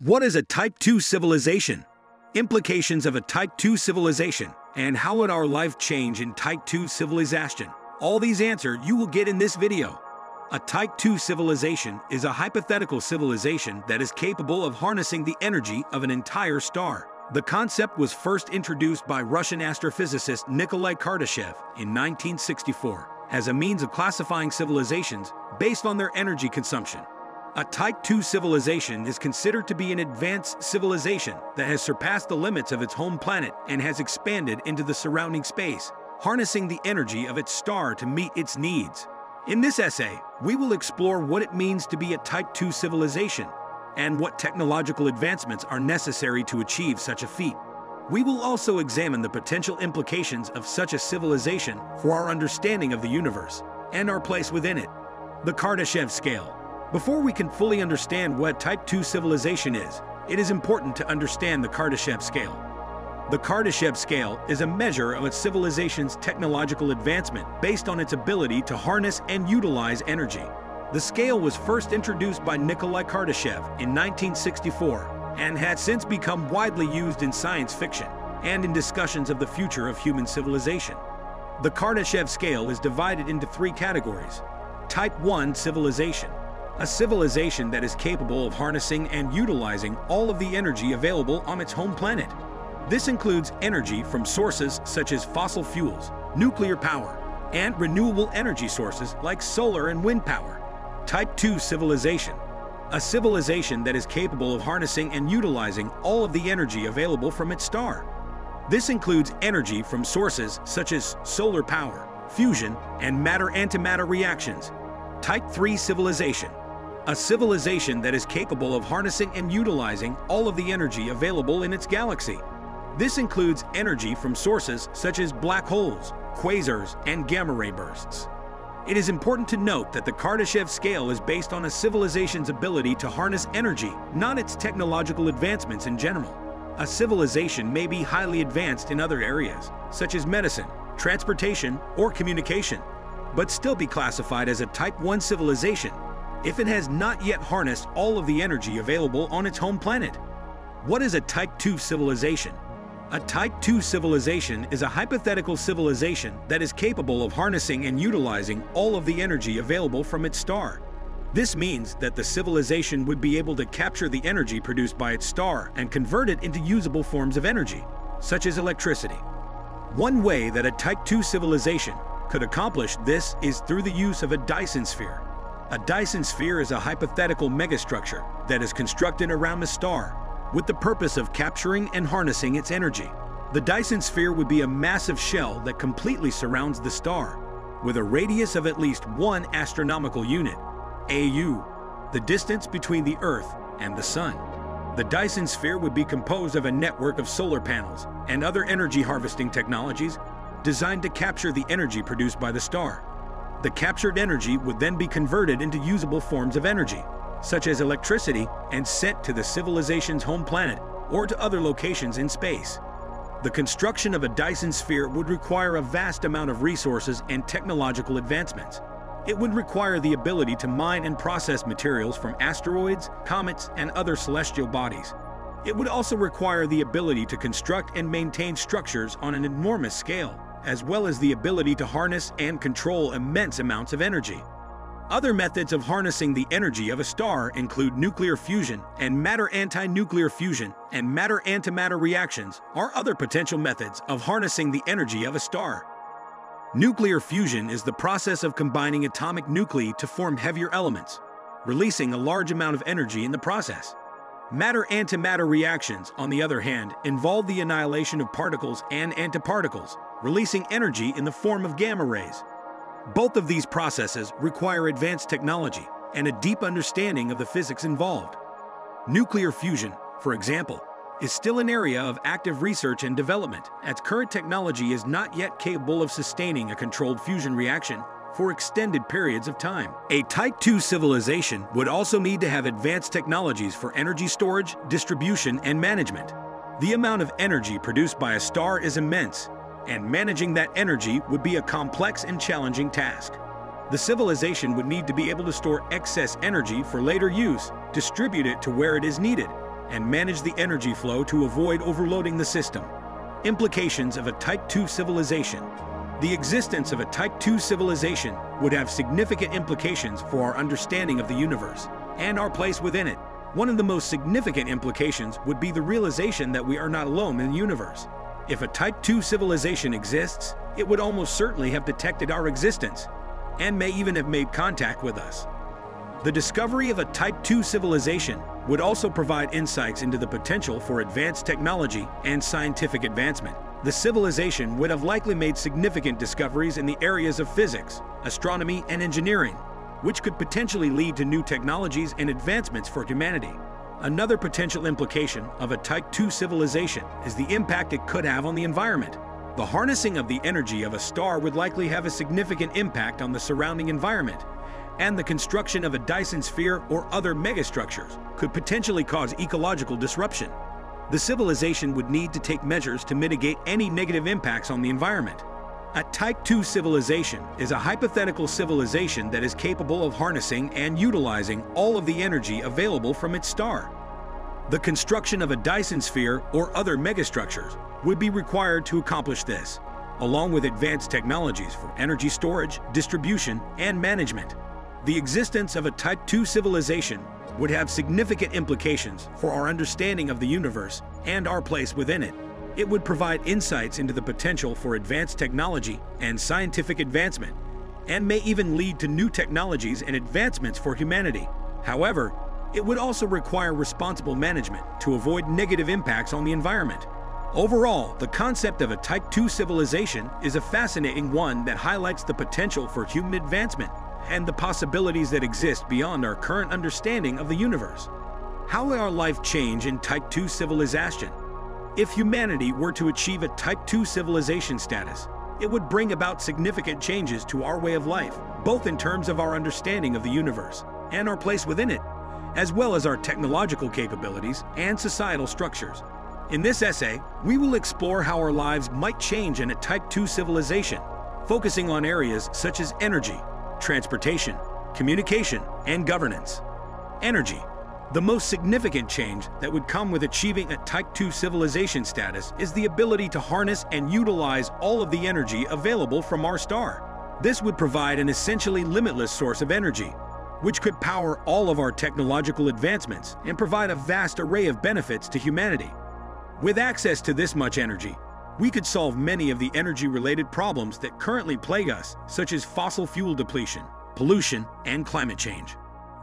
What is a Type 2 civilization? Implications of a Type 2 civilization, and how would our life change in Type 2 civilization? All these answered you will get in this video. A Type 2 civilization is a hypothetical civilization that is capable of harnessing the energy of an entire star. The concept was first introduced by Russian astrophysicist Nikolai Kardashev in 1964 as a means of classifying civilizations based on their energy consumption. A Type 2 civilization is considered to be an advanced civilization that has surpassed the limits of its home planet and has expanded into the surrounding space, harnessing the energy of its star to meet its needs. In this essay, we will explore what it means to be a Type 2 civilization and what technological advancements are necessary to achieve such a feat. We will also examine the potential implications of such a civilization for our understanding of the universe and our place within it. The Kardashev Scale before we can fully understand what Type 2 civilization is, it is important to understand the Kardashev scale. The Kardashev scale is a measure of a civilization's technological advancement based on its ability to harness and utilize energy. The scale was first introduced by Nikolai Kardashev in 1964 and has since become widely used in science fiction and in discussions of the future of human civilization. The Kardashev scale is divided into three categories. Type 1 civilization, a civilization that is capable of harnessing and utilizing all of the energy available on its home planet. This includes energy from sources such as fossil fuels, nuclear power, and renewable energy sources like solar and wind power. Type 2 civilization, a civilization that is capable of harnessing and utilizing all of the energy available from its star. This includes energy from sources such as solar power, fusion, and matter-antimatter reactions. Type 3 civilization, a civilization that is capable of harnessing and utilizing all of the energy available in its galaxy. This includes energy from sources such as black holes, quasars, and gamma ray bursts. It is important to note that the Kardashev scale is based on a civilization's ability to harness energy, not its technological advancements in general. A civilization may be highly advanced in other areas, such as medicine, transportation, or communication, but still be classified as a Type 1 civilization if it has not yet harnessed all of the energy available on its home planet. What is a Type 2 civilization? A Type 2 civilization is a hypothetical civilization that is capable of harnessing and utilizing all of the energy available from its star. This means that the civilization would be able to capture the energy produced by its star and convert it into usable forms of energy, such as electricity. One way that a Type 2 civilization could accomplish this is through the use of a Dyson sphere. A Dyson sphere is a hypothetical megastructure that is constructed around a star with the purpose of capturing and harnessing its energy. The Dyson sphere would be a massive shell that completely surrounds the star, with a radius of at least one astronomical unit, AU, the distance between the Earth and the Sun. The Dyson sphere would be composed of a network of solar panels and other energy harvesting technologies designed to capture the energy produced by the star. The captured energy would then be converted into usable forms of energy, such as electricity, and sent to the civilization's home planet or to other locations in space. The construction of a Dyson sphere would require a vast amount of resources and technological advancements. It would require the ability to mine and process materials from asteroids, comets, and other celestial bodies. It would also require the ability to construct and maintain structures on an enormous scale as well as the ability to harness and control immense amounts of energy. Other methods of harnessing the energy of a star include nuclear fusion and matter-anti-nuclear fusion and matter-antimatter reactions are other potential methods of harnessing the energy of a star. Nuclear fusion is the process of combining atomic nuclei to form heavier elements, releasing a large amount of energy in the process. Matter-antimatter reactions, on the other hand, involve the annihilation of particles and antiparticles, releasing energy in the form of gamma rays. Both of these processes require advanced technology and a deep understanding of the physics involved. Nuclear fusion, for example, is still an area of active research and development, as current technology is not yet capable of sustaining a controlled fusion reaction for extended periods of time. A Type 2 civilization would also need to have advanced technologies for energy storage, distribution, and management. The amount of energy produced by a star is immense, and managing that energy would be a complex and challenging task. The civilization would need to be able to store excess energy for later use, distribute it to where it is needed, and manage the energy flow to avoid overloading the system. Implications of a Type 2 civilization. The existence of a Type 2 civilization would have significant implications for our understanding of the universe and our place within it. One of the most significant implications would be the realization that we are not alone in the universe. If a Type 2 civilization exists, it would almost certainly have detected our existence and may even have made contact with us. The discovery of a Type 2 civilization would also provide insights into the potential for advanced technology and scientific advancement. The civilization would have likely made significant discoveries in the areas of physics, astronomy, and engineering, which could potentially lead to new technologies and advancements for humanity. Another potential implication of a Type 2 civilization is the impact it could have on the environment. The harnessing of the energy of a star would likely have a significant impact on the surrounding environment, and the construction of a Dyson sphere or other megastructures could potentially cause ecological disruption. The civilization would need to take measures to mitigate any negative impacts on the environment. A Type 2 civilization is a hypothetical civilization that is capable of harnessing and utilizing all of the energy available from its star. The construction of a Dyson sphere or other megastructures would be required to accomplish this, along with advanced technologies for energy storage, distribution, and management. The existence of a Type 2 civilization would have significant implications for our understanding of the universe and our place within it. It would provide insights into the potential for advanced technology and scientific advancement, and may even lead to new technologies and advancements for humanity. However, it would also require responsible management to avoid negative impacts on the environment. Overall, the concept of a Type 2 civilization is a fascinating one that highlights the potential for human advancement and the possibilities that exist beyond our current understanding of the universe. How will our life change in Type 2 civilization? If humanity were to achieve a Type 2 civilization status, it would bring about significant changes to our way of life, both in terms of our understanding of the universe and our place within it, as well as our technological capabilities and societal structures. In this essay, we will explore how our lives might change in a Type 2 civilization, focusing on areas such as energy, transportation, communication, and governance. Energy. The most significant change that would come with achieving a Type 2 civilization status is the ability to harness and utilize all of the energy available from our star. This would provide an essentially limitless source of energy, which could power all of our technological advancements and provide a vast array of benefits to humanity. With access to this much energy, we could solve many of the energy-related problems that currently plague us, such as fossil fuel depletion, pollution, and climate change.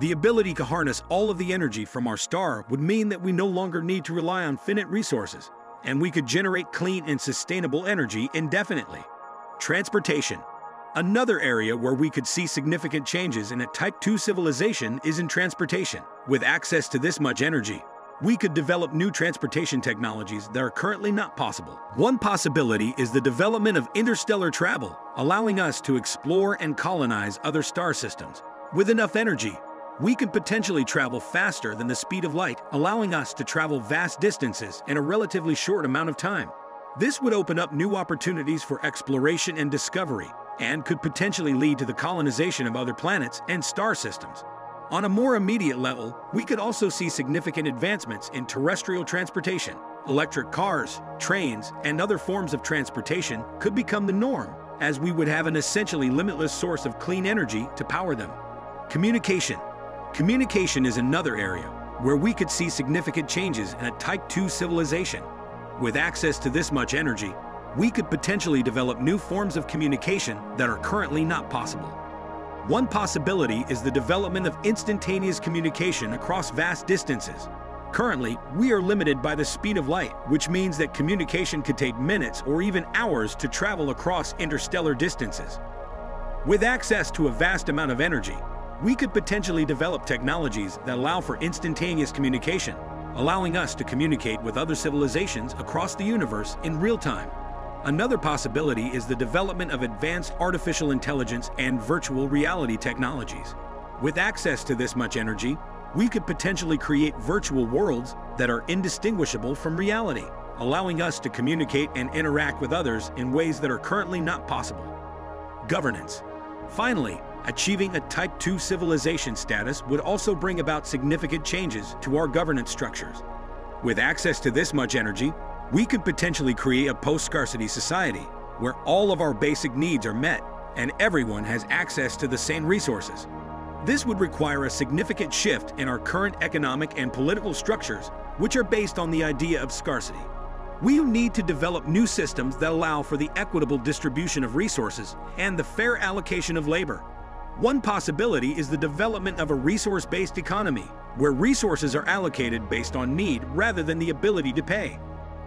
The ability to harness all of the energy from our star would mean that we no longer need to rely on finite resources, and we could generate clean and sustainable energy indefinitely. Transportation. Another area where we could see significant changes in a Type 2 civilization is in transportation. With access to this much energy, we could develop new transportation technologies that are currently not possible. One possibility is the development of interstellar travel, allowing us to explore and colonize other star systems. With enough energy, we could potentially travel faster than the speed of light, allowing us to travel vast distances in a relatively short amount of time. This would open up new opportunities for exploration and discovery, and could potentially lead to the colonization of other planets and star systems. On a more immediate level, we could also see significant advancements in terrestrial transportation. Electric cars, trains, and other forms of transportation could become the norm, as we would have an essentially limitless source of clean energy to power them. Communication. Communication is another area where we could see significant changes in a Type 2 civilization. With access to this much energy, we could potentially develop new forms of communication that are currently not possible. One possibility is the development of instantaneous communication across vast distances. Currently, we are limited by the speed of light, which means that communication could take minutes or even hours to travel across interstellar distances. With access to a vast amount of energy, we could potentially develop technologies that allow for instantaneous communication, allowing us to communicate with other civilizations across the universe in real time. Another possibility is the development of advanced artificial intelligence and virtual reality technologies. With access to this much energy, we could potentially create virtual worlds that are indistinguishable from reality, allowing us to communicate and interact with others in ways that are currently not possible. Governance. Finally, achieving a Type 2 civilization status would also bring about significant changes to our governance structures. With access to this much energy, we could potentially create a post-scarcity society where all of our basic needs are met and everyone has access to the same resources. This would require a significant shift in our current economic and political structures, which are based on the idea of scarcity. We need to develop new systems that allow for the equitable distribution of resources and the fair allocation of labor. One possibility is the development of a resource-based economy, where resources are allocated based on need rather than the ability to pay.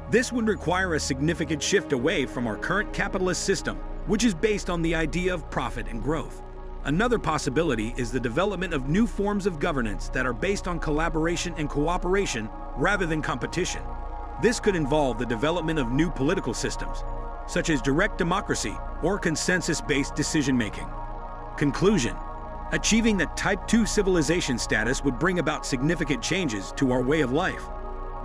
This would require a significant shift away from our current capitalist system, which is based on the idea of profit and growth. Another possibility is the development of new forms of governance that are based on collaboration and cooperation rather than competition. This could involve the development of new political systems, such as direct democracy or consensus-based decision-making. Conclusion Achieving the Type 2 civilization status would bring about significant changes to our way of life.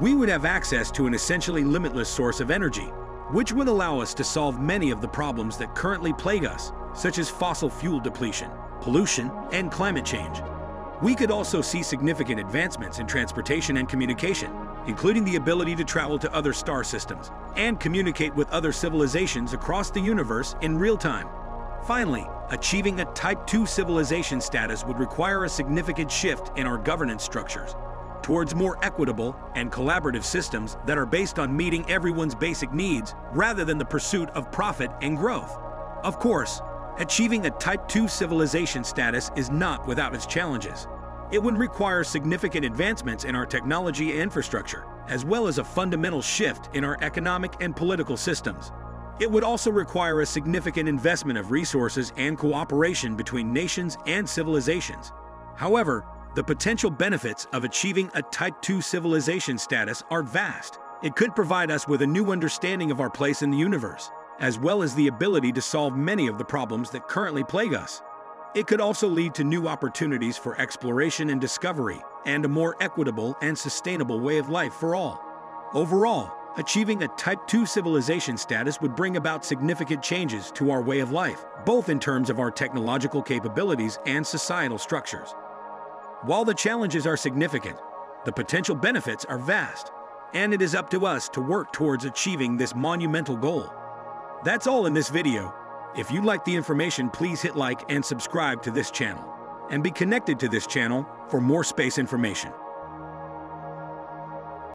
We would have access to an essentially limitless source of energy, which would allow us to solve many of the problems that currently plague us, such as fossil fuel depletion, pollution, and climate change. We could also see significant advancements in transportation and communication, including the ability to travel to other star systems and communicate with other civilizations across the universe in real time. Finally, achieving a Type 2 civilization status would require a significant shift in our governance structures, towards more equitable and collaborative systems that are based on meeting everyone's basic needs rather than the pursuit of profit and growth. Of course, achieving a Type 2 civilization status is not without its challenges. It would require significant advancements in our technology infrastructure, as well as a fundamental shift in our economic and political systems. It would also require a significant investment of resources and cooperation between nations and civilizations. However, the potential benefits of achieving a Type 2 civilization status are vast. It could provide us with a new understanding of our place in the universe, as well as the ability to solve many of the problems that currently plague us. It could also lead to new opportunities for exploration and discovery, and a more equitable and sustainable way of life for all. Overall, achieving a Type 2 civilization status would bring about significant changes to our way of life, both in terms of our technological capabilities and societal structures. While the challenges are significant, the potential benefits are vast, and it is up to us to work towards achieving this monumental goal. That's all in this video. If you like the information, please hit like and subscribe to this channel, and be connected to this channel for more space information.